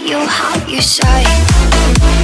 you how you say